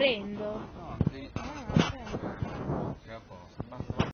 prendo.